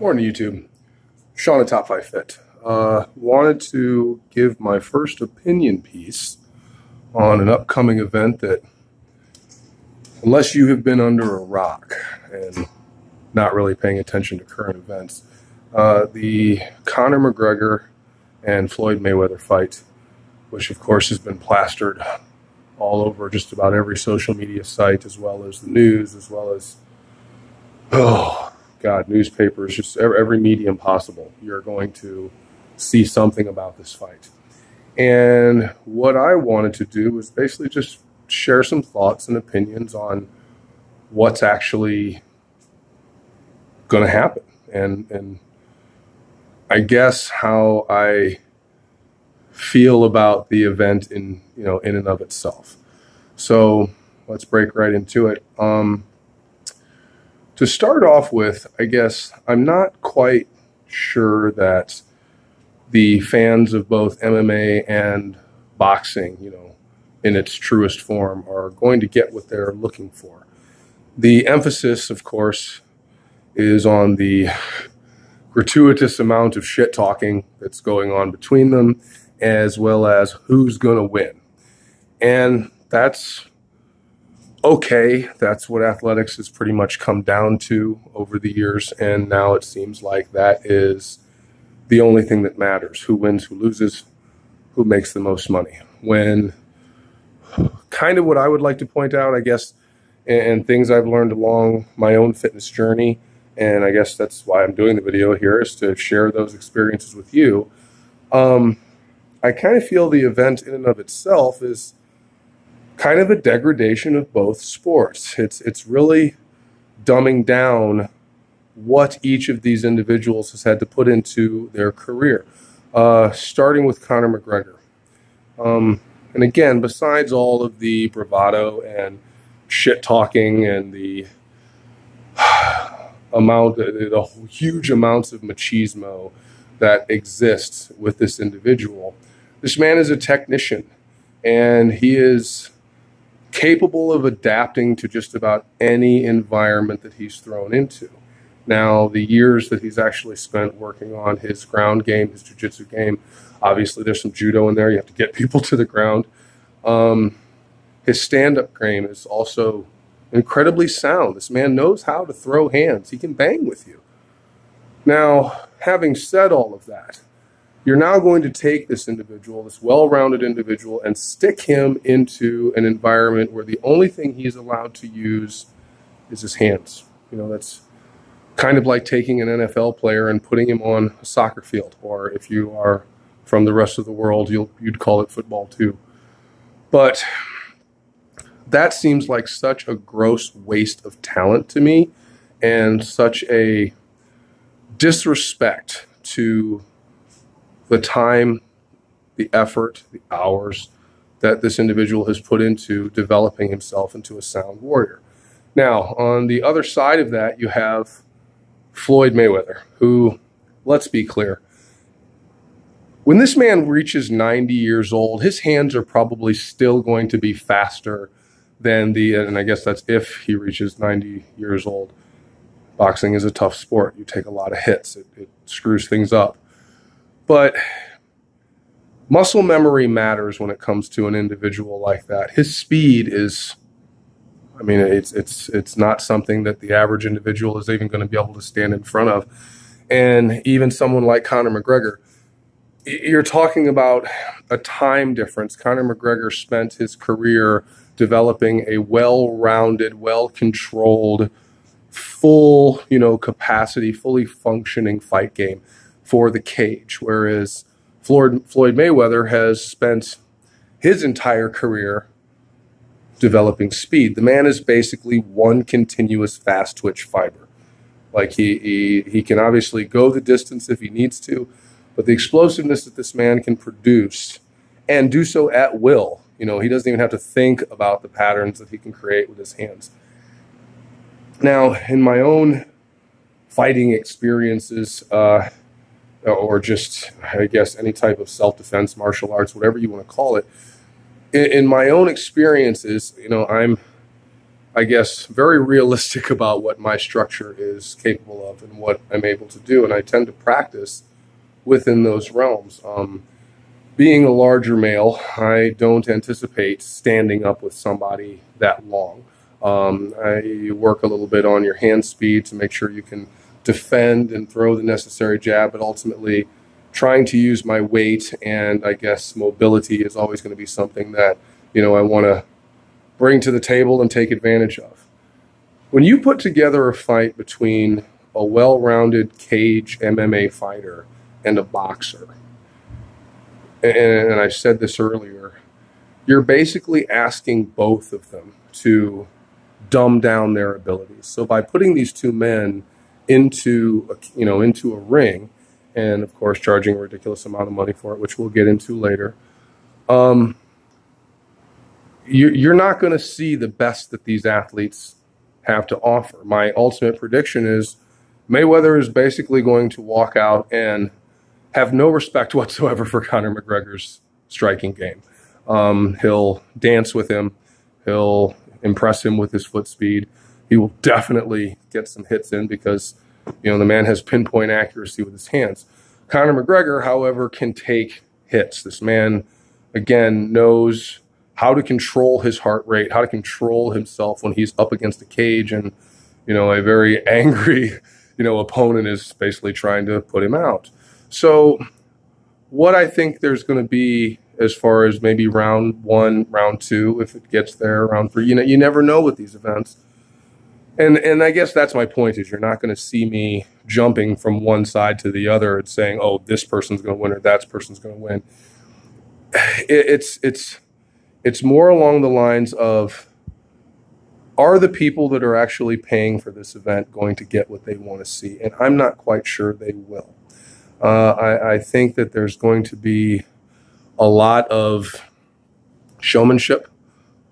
Morning, YouTube. Sean at Top 5 Fit. Uh, wanted to give my first opinion piece on an upcoming event that, unless you have been under a rock and not really paying attention to current events, uh, the Conor McGregor and Floyd Mayweather fight, which of course has been plastered all over just about every social media site, as well as the news, as well as, oh, God, newspapers, just every medium possible, you're going to see something about this fight. And what I wanted to do was basically just share some thoughts and opinions on what's actually going to happen. And, and I guess how I feel about the event in, you know, in and of itself. So let's break right into it. Um, to start off with, I guess I'm not quite sure that the fans of both MMA and boxing, you know, in its truest form, are going to get what they're looking for. The emphasis, of course, is on the gratuitous amount of shit talking that's going on between them, as well as who's going to win. And that's okay. That's what athletics has pretty much come down to over the years. And now it seems like that is the only thing that matters who wins, who loses, who makes the most money. When kind of what I would like to point out, I guess, and things I've learned along my own fitness journey. And I guess that's why I'm doing the video here is to share those experiences with you. Um, I kind of feel the event in and of itself is kind of a degradation of both sports. It's it's really dumbing down what each of these individuals has had to put into their career, uh, starting with Conor McGregor. Um, and again, besides all of the bravado and shit talking and the amount, the, the huge amounts of machismo that exists with this individual, this man is a technician and he is capable of adapting to just about any environment that he's thrown into. Now, the years that he's actually spent working on his ground game, his jiu-jitsu game, obviously there's some judo in there. You have to get people to the ground. Um, his stand-up game is also incredibly sound. This man knows how to throw hands. He can bang with you. Now, having said all of that, you're now going to take this individual, this well rounded individual, and stick him into an environment where the only thing he's allowed to use is his hands. You know, that's kind of like taking an NFL player and putting him on a soccer field, or if you are from the rest of the world, you would call it football too. But that seems like such a gross waste of talent to me and such a disrespect to the time, the effort, the hours that this individual has put into developing himself into a sound warrior. Now, on the other side of that, you have Floyd Mayweather, who, let's be clear, when this man reaches 90 years old, his hands are probably still going to be faster than the, and I guess that's if he reaches 90 years old. Boxing is a tough sport. You take a lot of hits, it, it screws things up. But muscle memory matters when it comes to an individual like that. His speed is I mean it's it's it's not something that the average individual is even going to be able to stand in front of. And even someone like Conor McGregor, you're talking about a time difference. Conor McGregor spent his career developing a well-rounded, well-controlled, full, you know, capacity, fully functioning fight game for the cage, whereas Floyd, Floyd Mayweather has spent his entire career developing speed. The man is basically one continuous fast twitch fiber. Like he, he, he can obviously go the distance if he needs to, but the explosiveness that this man can produce and do so at will, you know, he doesn't even have to think about the patterns that he can create with his hands. Now, in my own fighting experiences, uh, or just, I guess, any type of self defense, martial arts, whatever you want to call it. In, in, my own experiences, you know, I'm I guess, very realistic about what my structure is capable of and what I'm able to do. And I tend to practice within those realms. Um, being a larger male, I don't anticipate standing up with somebody that long. Um, I work a little bit on your hand speed to make sure you can defend and throw the necessary jab, but ultimately, trying to use my weight and I guess mobility is always going to be something that you know I want to bring to the table and take advantage of. When you put together a fight between a well-rounded cage MMA fighter and a boxer, and I said this earlier, you're basically asking both of them to dumb down their abilities. So by putting these two men into a, you know into a ring, and of course charging a ridiculous amount of money for it, which we'll get into later, um, you're not going to see the best that these athletes have to offer. My ultimate prediction is Mayweather is basically going to walk out and have no respect whatsoever for Conor McGregor's striking game. Um, he'll dance with him. He'll impress him with his foot speed. He will definitely get some hits in because, you know, the man has pinpoint accuracy with his hands. Conor McGregor, however, can take hits. This man, again, knows how to control his heart rate, how to control himself when he's up against the cage and, you know, a very angry, you know, opponent is basically trying to put him out. So, what I think there's going to be as far as maybe round one, round two, if it gets there, round three, you know, you never know with these events. And and I guess that's my point is you're not going to see me jumping from one side to the other and saying, oh, this person's going to win or that person's going to win. It, it's it's it's more along the lines of are the people that are actually paying for this event going to get what they want to see? And I'm not quite sure they will. Uh, I, I, think that there's going to be a lot of showmanship,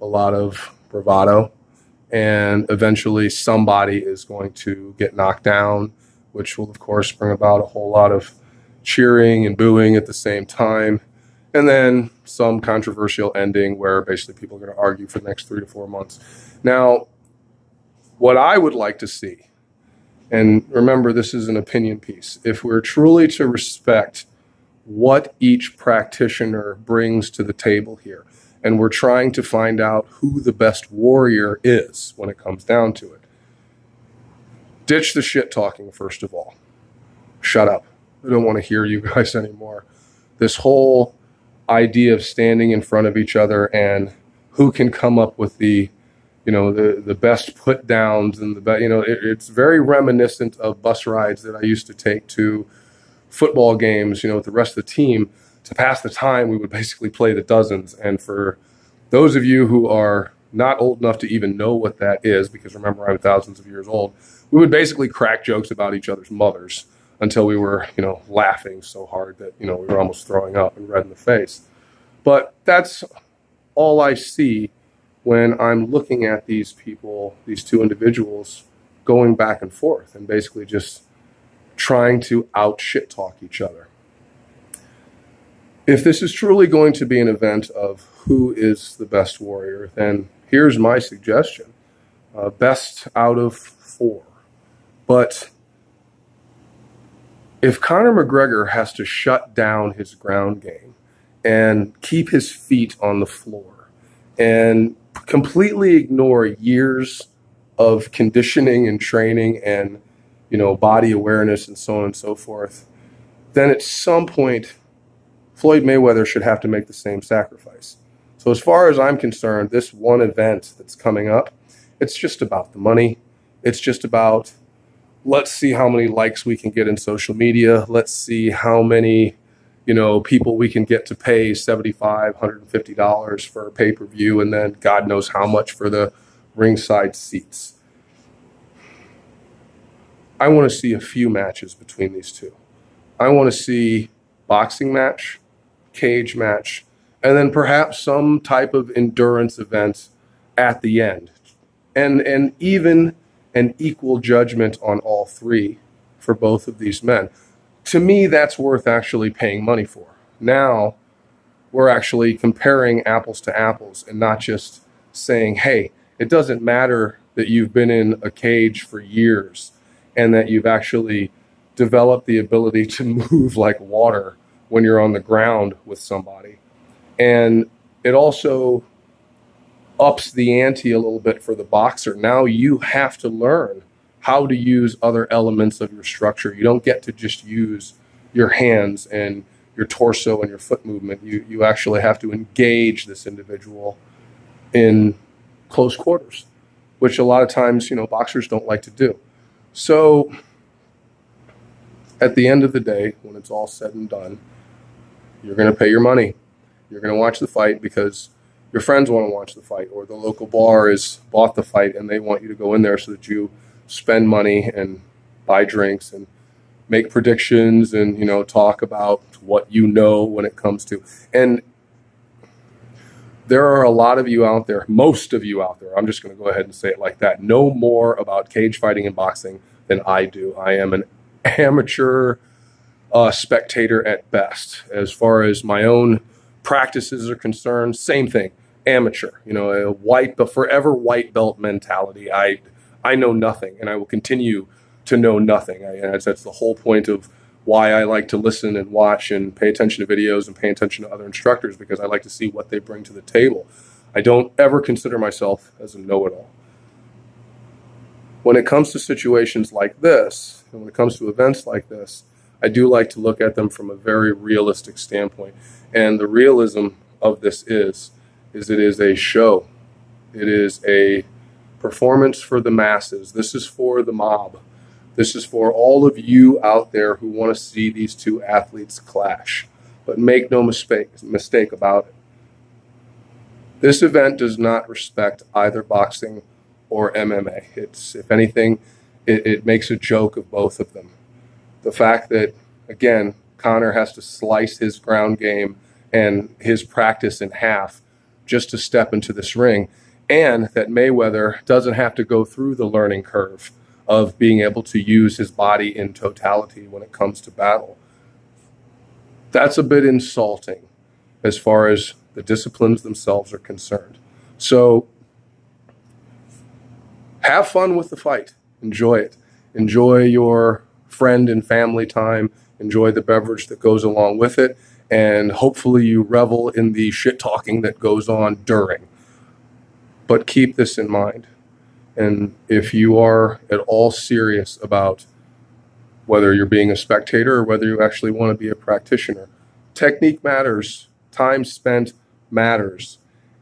a lot of bravado, and eventually somebody is going to get knocked down, which will, of course, bring about a whole lot of cheering and booing at the same time and then some controversial ending where basically people are going to argue for the next three to four months. Now, what I would like to see, and remember, this is an opinion piece, if we're truly to respect what each practitioner brings to the table here, and we're trying to find out who the best warrior is when it comes down to it, ditch the shit talking, first of all. Shut up. I don't want to hear you guys anymore. This whole idea of standing in front of each other and who can come up with the you know the the best put downs and the best you know it, it's very reminiscent of bus rides that I used to take to football games you know with the rest of the team to pass the time we would basically play the dozens and for those of you who are not old enough to even know what that is because remember I'm thousands of years old we would basically crack jokes about each other's mothers until we were, you know, laughing so hard that, you know, we were almost throwing up and red in the face. But that's all I see when I'm looking at these people, these two individuals going back and forth and basically just trying to out shit talk each other. If this is truly going to be an event of who is the best warrior, then here's my suggestion uh, best out of four. But if Conor McGregor has to shut down his ground game and keep his feet on the floor and completely ignore years of conditioning and training and you know body awareness and so on and so forth then at some point Floyd Mayweather should have to make the same sacrifice. So as far as I'm concerned, this one event that's coming up, it's just about the money. It's just about let's see how many likes we can get in social media. Let's see how many, you know, people we can get to pay $75, $150 for a pay per view, and then God knows how much for the ringside seats. I want to see a few matches between these two. I want to see boxing match, cage match, and then perhaps some type of endurance event at the end. And and even an equal judgment on all three for both of these men. To me, that's worth actually paying money for. Now, we're actually comparing apples to apples and not just saying, hey, It doesn't matter that you've been in a cage for years and that you've actually developed the ability to move like water when you're on the ground with somebody. And it also ups the ante a little bit for the boxer. Now you have to learn how to use other elements of your structure. You don't get to just use your hands and your torso and your foot movement. You, you actually have to engage this individual in close quarters, which a lot of times, you know, boxers don't like to do. So at the end of the day, when it's all said and done, you're going to pay your money. You're going to watch the fight because your friends want to watch the fight, or the local bar has bought the fight and they want you to go in there so that you spend money and buy drinks and make predictions and you know talk about what you know when it comes to and there are a lot of you out there most of you out there i'm just going to go ahead and say it like that know more about cage fighting and boxing than i do i am an amateur uh, spectator at best as far as my own practices are concerned same thing amateur, you know, a white, the forever white belt mentality. I, I know nothing, and I will continue to know nothing. I, that's, that's the whole point of why I like to listen and watch and pay attention to videos and pay attention to other instructors because I like to see what they bring to the table. I don't ever consider myself as a know-it-all. When it comes to situations like this, and when it comes to events like this, I do like to look at them from a very realistic standpoint. And the realism of this is is it is a show. It is a performance for the masses. This is for the mob. This is for all of you out there who want to see these two athletes clash. But make no mistake, mistake about it. This event does not respect either boxing or MMA. It's, if anything, it, it makes a joke of both of them. The fact that, again, Conor has to slice his ground game and his practice in half just to step into this ring, and that Mayweather doesn't have to go through the learning curve of being able to use his body in totality when it comes to battle. That's a bit insulting as far as the disciplines themselves are concerned. So have fun with the fight. Enjoy it. Enjoy your friend and family time. Enjoy the beverage that goes along with it and hopefully you revel in the shit talking that goes on during. But keep this in mind. And if you are at all serious about whether you're being a spectator or whether you actually want to be a practitioner, technique matters, time spent matters.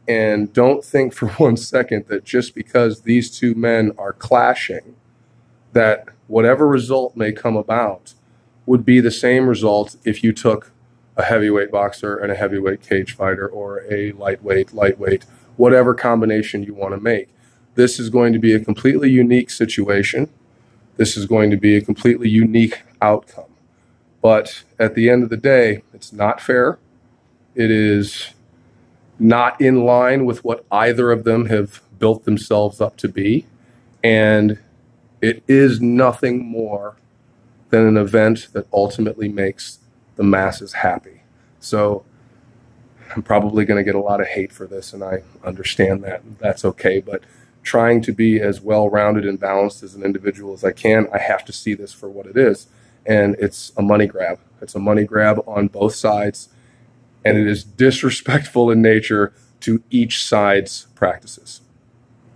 And don't think for one second that just because these two men are clashing, that whatever result may come about would be the same result if you took a heavyweight boxer and a heavyweight cage fighter or a lightweight, lightweight, whatever combination you want to make. This is going to be a completely unique situation. This is going to be a completely unique outcome. But at the end of the day, it's not fair. It is not in line with what either of them have built themselves up to be. And it is nothing more than an event that ultimately makes the masses happy. So I'm probably going to get a lot of hate for this, and I understand that. That's okay. But trying to be as well rounded and balanced as an individual as I can, I have to see this for what it is. And it's a money grab. It's a money grab on both sides, and it is disrespectful in nature to each side's practices.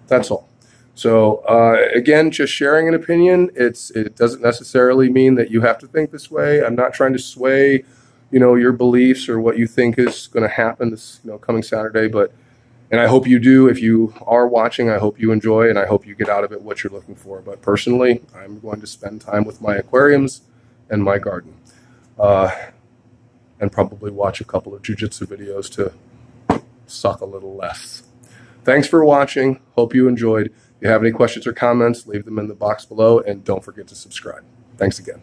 That's all. So uh, again, just sharing an opinion. It's it doesn't necessarily mean that you have to think this way. I'm not trying to sway, you know, your beliefs or what you think is going to happen this you know coming Saturday. But and I hope you do. If you are watching, I hope you enjoy, and I hope you get out of it what you're looking for. But personally, I'm going to spend time with my aquariums and my garden, uh, and probably watch a couple of jujitsu videos to suck a little less. Thanks for watching. Hope you enjoyed you have any questions or comments, leave them in the box below, and don't forget to subscribe. Thanks again.